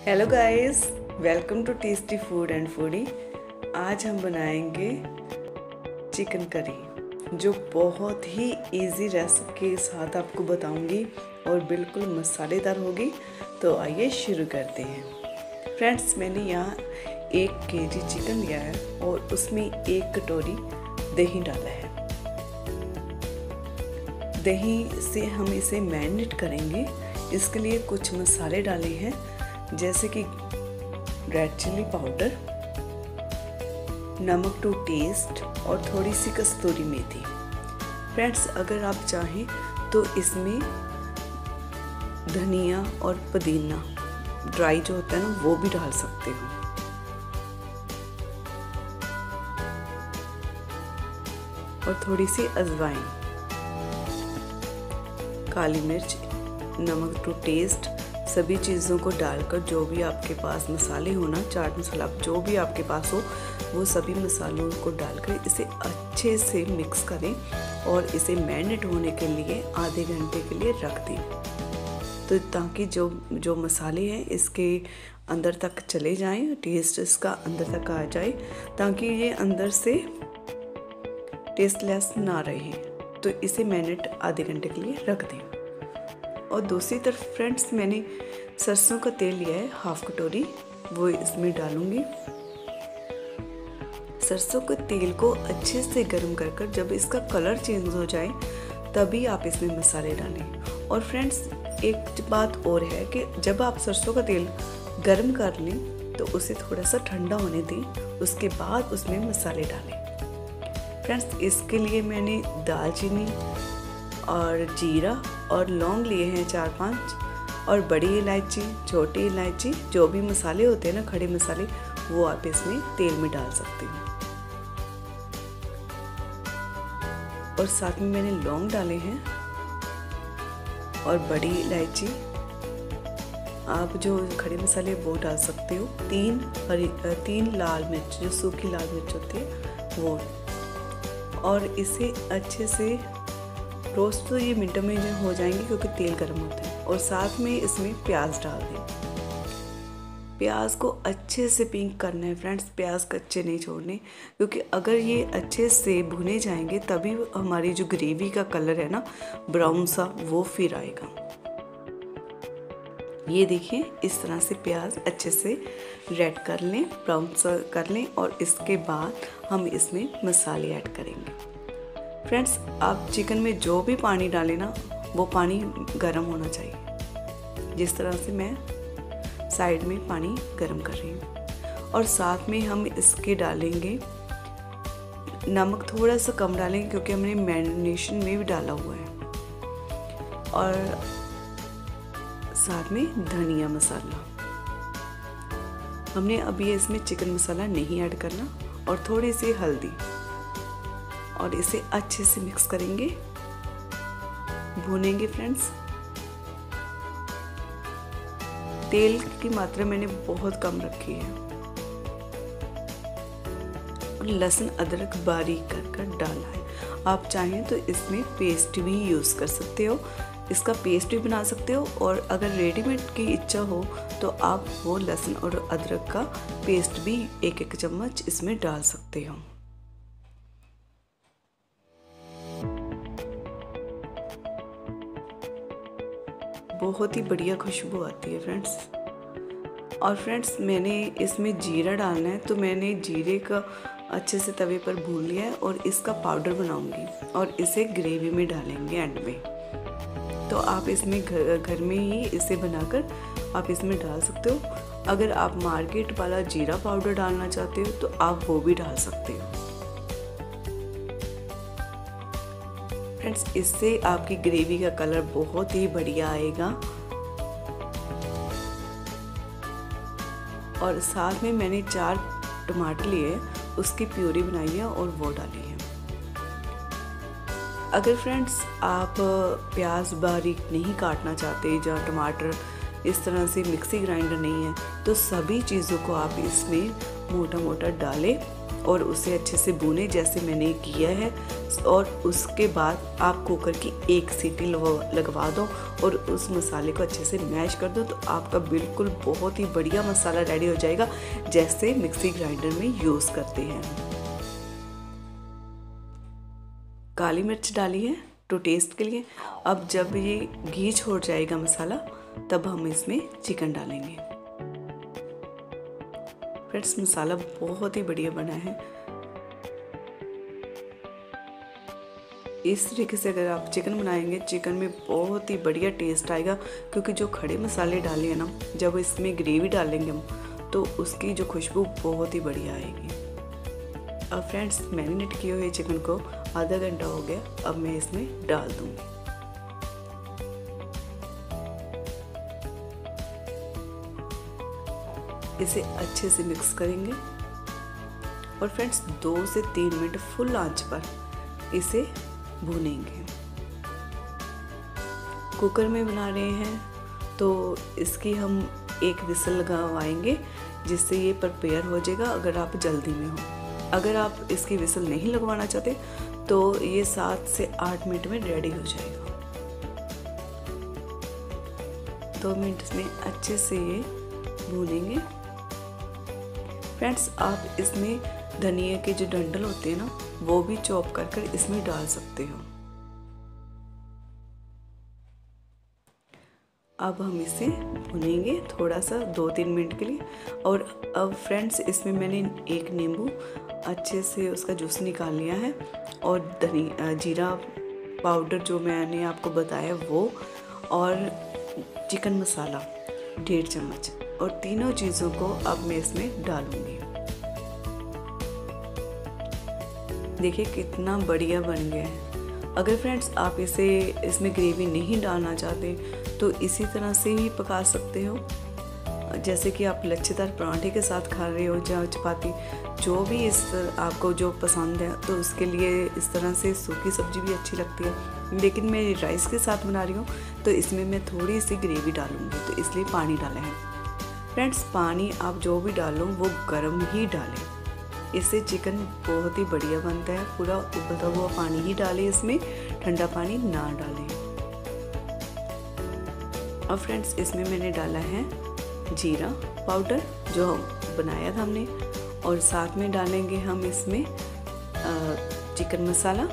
Hello guys welcome to tasty food and foodie आज हम बनाएँगे चिकन करी जो बहुत ही इजी रेसिपी के साथ आपको बताऊँगी और बिल्कुल मसालेदार होगी। तो आइए शुरू करते हैं। फ्रेंड्स मैंने यहाँ एक के जी चिकन लिया है और उसमें एक कटोरी दही डाला है। दही से हम इसे मैरिनेट करेंगे। इसके लिए कुछ मसाले डाले हैं। जैसे कि रेड चिली पाउडर नमक टू टेस्ट और थोड़ी सी कस्तूरी मेथी। फ्रेंड्स अगर आप चाहें तो इसमें धनिया और पुदीना ड्राई जो होता है ना, वो भी डाल सकते हो। और थोड़ी सी अजवाइन, काली मिर्च, नमक टू टेस्ट सभी चीज़ों को डालकर जो भी आपके पास मसाले हो ना, चाट मसाला, जो भी आपके पास हो, वो सभी मसालों को डालकर इसे अच्छे से मिक्स करें और इसे मैरिनेट होने के लिए आधे घंटे के लिए रख दें। तो ताकि जो जो मसाले हैं इसके अंदर तक चले जाएँ टेस्ट इसका अंदर तक आ जाए, ताकि ये अंदर से टेस्टलेस ना रहे। तो इसे मैरिनेट आधे घंटे के लिए रख दें। और दूसरी तरफ़ फ्रेंड्स, मैंने सरसों का तेल लिया है, हाफ़ कटोरी, वो इसमें डालूँगी। सरसों के तेल को अच्छे से गर्म कर कर जब इसका कलर चेंज हो जाए, तभी आप इसमें मसाले डालें। और फ्रेंड्स, एक बात और है कि जब आप सरसों का तेल गर्म कर लें तो उसे थोड़ा सा ठंडा होने दें, उसके बाद उसमें मसाले डालें। फ्रेंड्स, इसके लिए मैंने दालचीनी और जीरा और लौंग लिए हैं चार पाँच और बड़ी इलायची, छोटी इलायची, जो भी मसाले होते हैं ना, खड़े मसाले, वो आप इसमें तेल में डाल सकते हैं। और साथ में मैंने लौंग डाले हैं और बड़ी इलायची। आप जो खड़े मसाले, वो डाल सकते हो। तीन हरी, तीन लाल मिर्च, जो सूखी लाल मिर्च होती है, वो। और इसे अच्छे से रोस्ट तो ये मिनटों में हो जाएँगे क्योंकि तेल गर्म होता है। और साथ में इसमें प्याज डाल दें। प्याज को अच्छे से पिंक करना है फ्रेंड्स, प्याज कच्चे नहीं छोड़ने, क्योंकि अगर ये अच्छे से भुने जाएँगे, तभी हमारी जो ग्रेवी का कलर है ना ब्राउन सा, वो फिर आएगा। ये देखिए, इस तरह से प्याज अच्छे से रेड कर लें ब्राउन सा कर लें, और इसके बाद हम इसमें मसाले ऐड करेंगे। फ्रेंड्स आप चिकन में जो भी पानी डालें ना, वो पानी गर्म होना चाहिए। जिस तरह से मैं साइड में पानी गर्म कर रही हूँ। और साथ में हम इसके डालेंगे, नमक थोड़ा सा कम डालेंगे क्योंकि हमने मैरिनेशन में भी डाला हुआ है। और साथ में धनिया मसाला। हमने अभी इसमें चिकन मसाला नहीं ऐड करना और थोड़ी सी हल्दी। और इसे अच्छे से मिक्स करेंगे। भूनेंगे फ्रेंड्स तेल की मात्रा मैंने बहुत कम रखी है। और लहसुन अदरक बारीक कर कर डाला है। आप चाहें तो इसमें पेस्ट भी यूज़ कर सकते हो। इसका पेस्ट भी बना सकते हो और अगर रेडीमेड की इच्छा हो तो आप वो लहसुन और अदरक का पेस्ट भी एक एक चम्मच इसमें डाल सकते हो। बहुत ही बढ़िया खुशबू आती है फ्रेंड्स और फ्रेंड्स मैंने इसमें जीरा डालना है तो मैंने जीरे का अच्छे से तवे पर भून लिया है और इसका पाउडर बनाऊँगी और इसे ग्रेवी में डालेंगे एंड में. तो आप इसमें घर घर में ही इसे बनाकर आप इसमें डाल सकते हो. अगर आप मार्केट वाला जीरा पाउडर डालना चाहते हो तो आप वो भी डाल सकते हो. फ्रेंड्स, इससे आपकी ग्रेवी का कलर बहुत ही बढ़िया आएगा। और साथ में मैंने चार टमाटर लिए, उसकी प्यूरी बनाई है और वो डाली है। अगर फ्रेंड्स, आप प्याज बारीक नहीं काटना चाहते या टमाटर इस तरह से मिक्सी ग्राइंडर नहीं है तो सभी चीज़ों को आप इसमें मोटा मोटा डालें। और उसे अच्छे से भूने जैसे मैंने किया है और उसके बाद आप कुकर की एक सीटी लगवा दो और उस मसाले को अच्छे से मैश कर दो तो आपका बिल्कुल बहुत ही बढ़िया मसाला रेडी हो जाएगा, जैसे मिक्सी ग्राइंडर में यूज़ करते हैं। काली मिर्च डाली है टू टेस्ट के लिए। अब जब ये घी छोड़ जाएगा मसाला, तब हम इसमें चिकन डालेंगे। फ्रेंड्स मसाला बहुत ही बढ़िया बना है। इस तरीके से अगर आप चिकन बनाएँगे चिकन में बहुत ही बढ़िया टेस्ट आएगा, क्योंकि जो खड़े मसाले डाले हैं ना, जब इसमें ग्रेवी डालेंगे हम तो उसकी जो खुशबू बहुत ही बढ़िया आएगी। अब फ्रेंड्स मैरिनेट किए हुए चिकन को आधा घंटा हो गया, अब मैं इसमें डाल दूँगी। इसे अच्छे से मिक्स करेंगे। और फ्रेंड्स दो से तीन मिनट फुल आँच पर इसे भूनेंगे। कुकर में बना रहे हैं तो इसकी हम एक विसल लगवाएँगे, जिससे ये प्रिपेयर हो जाएगा अगर आप जल्दी में हो। अगर आप इसकी विसल नहीं लगवाना चाहते तो ये सात से आठ मिनट में रेडी हो जाएगा। दो मिनट में अच्छे से ये भूनेंगे। फ्रेंड्स, आप इसमें धनिया के जो डंडल होते हैं ना, वो भी चॉप कर कर इसमें डाल सकते हो। अब हम इसे भुनेंगे थोड़ा सा दो तीन मिनट के लिए। और अब फ्रेंड्स, इसमें मैंने एक नींबू अच्छे से उसका जूस निकाल लिया है और धनी जीरा पाउडर जो मैंने आपको बताया वो और चिकन मसाला, डेढ़ चम्मच। और तीनों चीज़ों को अब मैं इसमें डालूँगी। देखिए, कितना बढ़िया बन गया है। अगर फ्रेंड्स आप इसे, इसमें ग्रेवी नहीं डालना चाहते तो इसी तरह से ही पका सकते हो। जैसे कि आप लच्छेदार पराठे के साथ खा रहे हो, या चपाती, जो भी इस आपको जो पसंद है तो उसके लिए इस तरह से सूखी सब्ज़ी भी अच्छी लगती है। लेकिन मैं राइस के साथ बना रही हूँ तो इसमें मैं थोड़ी सी ग्रेवी डालूँगी तो इसलिए पानी डाला है। फ्रेंड्स, पानी आप जो भी डालो, वो गर्म ही डालें। इससे चिकन बहुत ही बढ़िया बनता है। पूरा उबलता हुआ पानी ही डालें इसमें, ठंडा पानी ना डालें। और फ्रेंड्स, इसमें मैंने डाला है जीरा पाउडर, जो हम बनाया था हमने। और साथ में डालेंगे हम इसमें चिकन मसाला।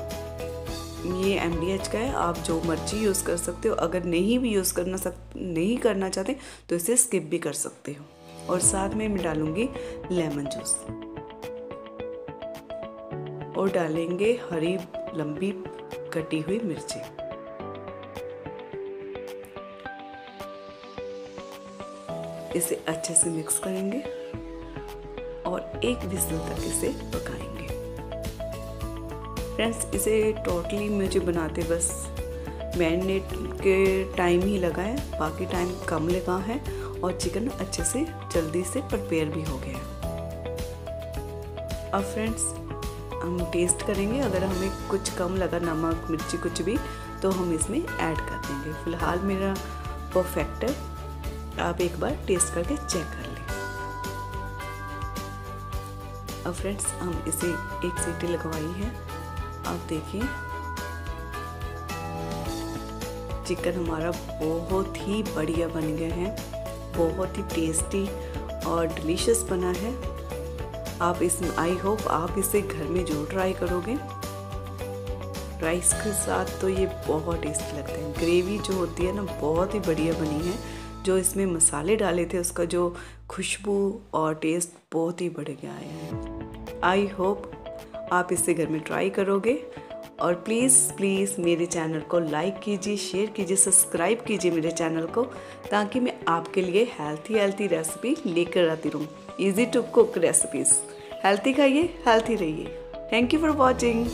ये एमडीएच का है, आप जो मर्ज़ी यूज़ कर सकते हो। अगर नहीं भी यूज़ करना सक, नहीं करना चाहते तो इसे स्किप भी कर सकते हो। और साथ में मैं डालूँगी लेमन जूस और डालेंगे हरी, लंबी, कटी हुई मिर्ची। इसे अच्छे से मिक्स करेंगे और एक विसल तक इसे पकाएँगे। फ्रेंड्स इसे टोटली मुझे बनाते बस। मैरिनेट के टाइम ही लगा है, बाकी टाइम कम लगा है और चिकन अच्छे से जल्दी से प्रिपेयर भी हो गया अब फ्रेंड्स हम टेस्ट करेंगे। अगर हमें कुछ कम लगा, नमक, मिर्ची कुछ भी तो हम इसमें ऐड कर देंगे। फ़िलहाल मेरा परफेक्ट है। आप एक बार टेस्ट करके चेक कर लें। अब फ्रेंड्स हम इसे एक सीटी लगवाई है। आप देखिए। चिकन हमारा बहुत ही बढ़िया बन गया है। बहुत ही टेस्टी और डिलीशियस बना है। आप इस आई होप आप इसे घर में जो ट्राई करोगे। राइस के साथ तो ये बहुत टेस्टी लगता है। ग्रेवी जो होती है ना, बहुत ही बढ़िया बनी है। जो इसमें मसाले डाले थे, उसका जो खुशबू और टेस्ट बहुत ही बढ़ गया है। आई होप आप इसे घर में ट्राई करोगे। और प्लीज़ प्लीज़ मेरे चैनल को लाइक कीजिए शेयर कीजिए सब्सक्राइब कीजिए मेरे चैनल को, ताकि मैं आपके लिए हेल्थी हेल्थी रेसिपी लेकर आती रहूँ। Easy to cook recipes healthy खाइए हेल्थी रहिए। Thank you for watching